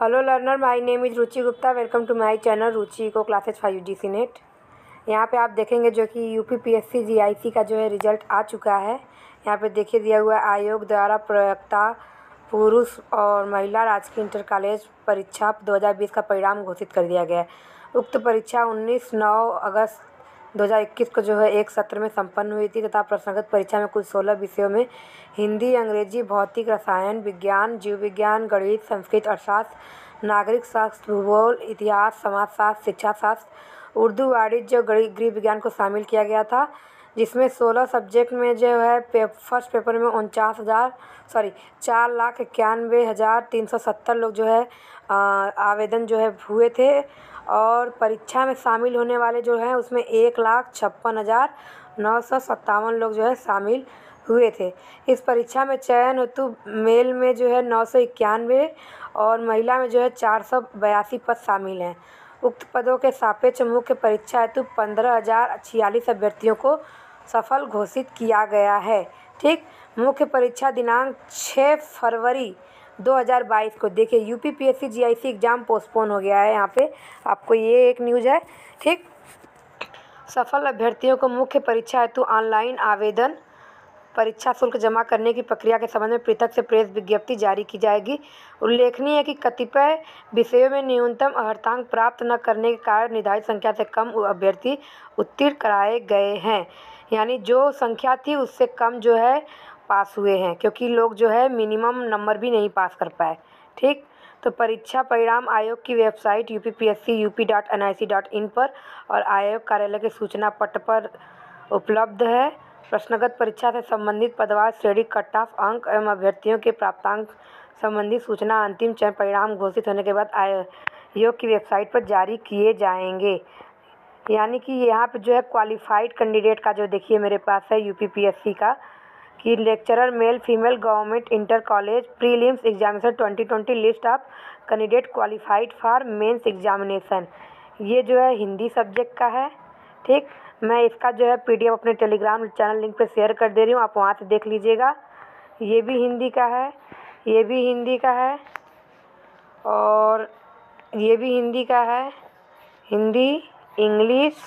Hello learner my name is Ruchi Gupta welcome to my channel Ruchi को classes five D C net यहाँ पे आप देखेंगे जो कि U P P S C G I C का जो है रिज़ल्ट आ चुका है। यहाँ पे देखिए दिया हुआ आयोग द्वारा प्रवक्ता पुरुष और महिला राजकीय इंटर कॉलेज परीक्षा 2020 का परिणाम घोषित कर दिया गया है। उक्त परीक्षा 19 नौ अगस्त 2021 को जो है एक सत्र में संपन्न हुई थी तथा प्रश्नगत परीक्षा में कुल सोलह विषयों में हिंदी, अंग्रेज़ी, भौतिक, रसायन, विज्ञान जीव विज्ञान गणित, संस्कृत, अर्थशास्त्र, नागरिक शास्त्र, भूगोल, इतिहास, समाजशास्त्र शिक्षा शास्त्र उर्दू, वाणिज्य गृह विज्ञान को शामिल किया गया था, जिसमें सोलह सब्जेक्ट में जो है पे, फ़र्स्ट पेपर में उनचास हज़ार, सॉरी, चार लाख इक्यानवे हज़ार तीन सौ सत्तर लोग जो है आवेदन जो है हुए थे और परीक्षा में शामिल होने वाले जो हैं उसमें एक लाख छप्पन हज़ार नौ सौ सत्तावन लोग जो है शामिल हुए थे। इस परीक्षा में चयन हेतु मेल में जो है नौ सौ इक्यानवे और महिला में जो है चार सौ बयासी पद शामिल हैं। उक्त पदों के सापेक्ष मुख्य परीक्षा हेतु पंद्रह हज़ार छियालीस अभ्यर्थियों को सफल घोषित किया गया है। ठीक? मुख्य परीक्षा दिनांक छः फरवरी 2022 को। देखिए U P P S C G I C exam postpone हो गया है। यहाँ पे आपको ये एक न्यूज़ है, ठीक? सफल अभ्यर्थियों को मुख्य परीक्षा हेतु ऑनलाइन आवेदन, परीक्षा शुल्क जमा करने की प्रक्रिया के संबंध में पृथक से प्रेस विज्ञप्ति जारी की जाएगी। उल्लेखनीय है कि कतिपय विषयों में न्यूनतम अर्हतांक प्राप्त न करने के कारण निर्धारित संख्या से कम अभ्यर्थी उत्तीर्ण कराए गए हैं। यानी जो संख्या थी, उससे कम जो है पास हुए हैं, क्योंकि लोग जो है मिनिमम नंबर भी नहीं पास कर पाए। ठीक? तो परीक्षा परिणाम आयोग की website U P P S C U P dot N I C dot in पर और आयोग कार्यालय के सूचना पट पर उपलब्ध है। प्रश्नगत परीक्षा से संबंधित पदवार, श्रेणी कट ऑफ़ अंक एवं अभ्यर्थियों के प्राप्तांक संबंधी सूचना, अंतिम चयन परिणाम घोषित होने के बाद आयोग की वेबसाइट पर जारी किए जाएँगे। यानी कि यहाँ पे जो है क्वालिफाइड कैंडिडेट का जो देखिए मेरे पास है U P P S C का कि lecturer male female government inter college prelims examination twenty twenty list of candidate qualified for mains examination ये जो है हिंदी सब्जेक्ट का है, ठीक? मैं इसका जो है पीडीएफ अपने टेलीग्राम चैनल लिंक पे शेयर कर दे रही हूँ, आप वहाँ से देख लीजिएगा। ये भी हिंदी का है, ये भी हिंदी का है, और ये भी हिंदी का है। Hindi, English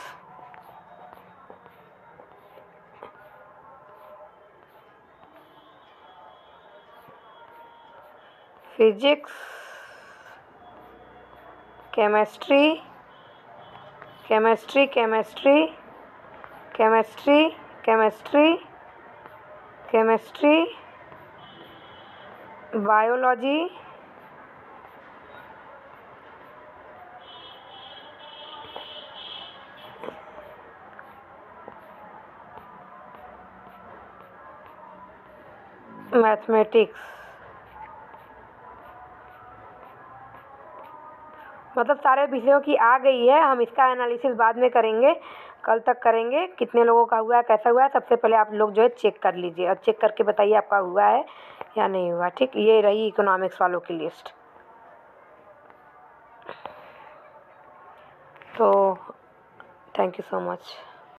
physics chemistry chemistry chemistry chemistry chemistry chemistry biology mathematics. मतलब सारे विषयों की आ गई है, हम इसका एनालिसिस बाद में करेंगे, कल तक करेंगे, कितने लोगों का हुआ है, कैसा हुआ है, सबसे पहले आप लोग जो है चेक कर लीजिए और चेक करके बताइए आपका हुआ है या नहीं हुआ, ठीक? ये रही इकोनॉमिक्स वालों की लिस्ट तो थैंक यू सो मच